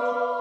Oh.